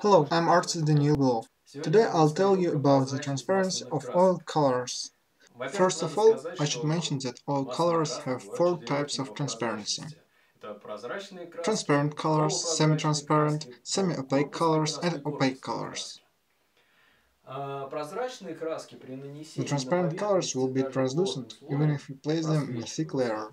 Hello, I'm artist Daniil Belov. Today I'll tell you about the transparency of oil colors. First of all, I should mention that oil colors have four types of transparency. Transparent colors, semi-transparent, semi-opaque colors and opaque colors. The transparent colors will be translucent even if you place them in a thick layer.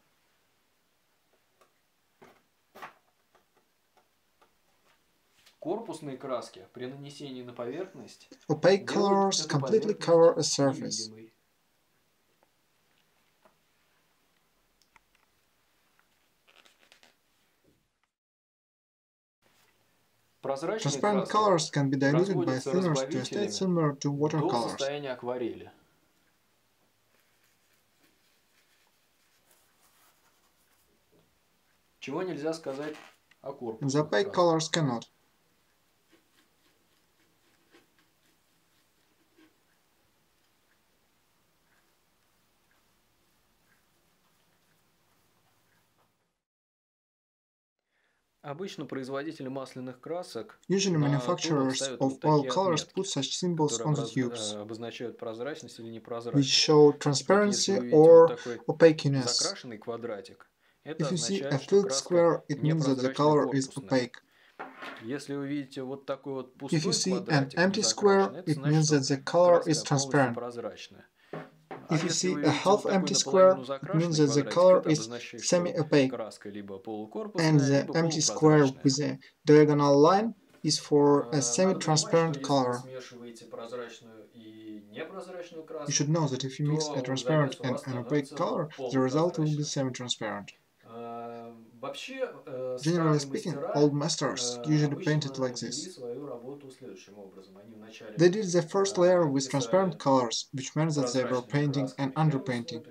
Корпусные краски при нанесении на поверхность Opaque colors completely cover a surface. Transparent colors can be diluted by thinners to a state similar to watercolors. Чего нельзя сказать о корпусных The opaque colors cannot. Обычно производители масляных красок Usually manufacturers of oil colors put such symbols on the tubes, обозначают прозрачность или which непрозрачность. show transparency or opaqueness. закрашенный квадратик, это If you see a означает, что filled краска square, it means that the color is непрозрачная, opaque. Если вы видите вот такой вот пустой If you see an квадратик, empty незакрашенный, square, это it значит, means что that the color краска is полностью transparent. If you see a half empty square, it means that the color is semi-opaque, and the empty square with a diagonal line is for a semi-transparent color. You should know that if you mix a transparent and an opaque color, the result will be semi-transparent. Generally speaking, old masters usually painted like this. They did the first layer with transparent colors, which meant that they were painting and underpainting.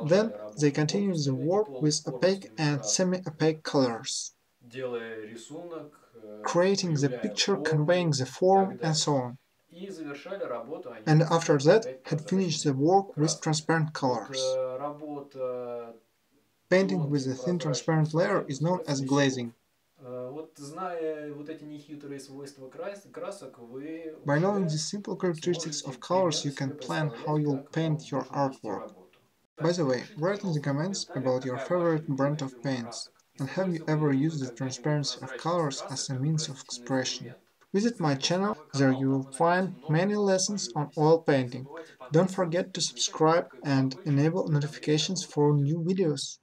Then they continued the work with opaque and semi-opaque colors, creating the picture, conveying the form, and so on. And after that, had finished the work with transparent colors. Painting with a thin transparent layer is known as glazing. By knowing the simple characteristics of colors, you can plan how you'll paint your artwork. By the way, write in the comments about your favorite brand of paints, and have you ever used the transparency of colors as a means of expression. Visit my channel, there you will find many lessons on oil painting. Don't forget to subscribe and enable notifications for new videos.